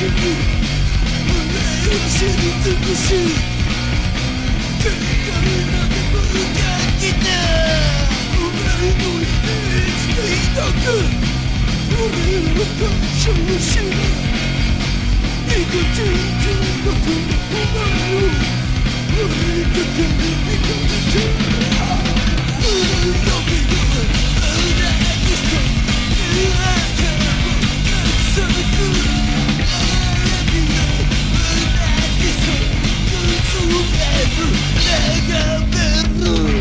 しみ胸を知り尽くし繰り返なでもがきてお前のイメージで抱く俺は感傷しない命中のお前を俺だけに見かけて Oh, don't perro, pega.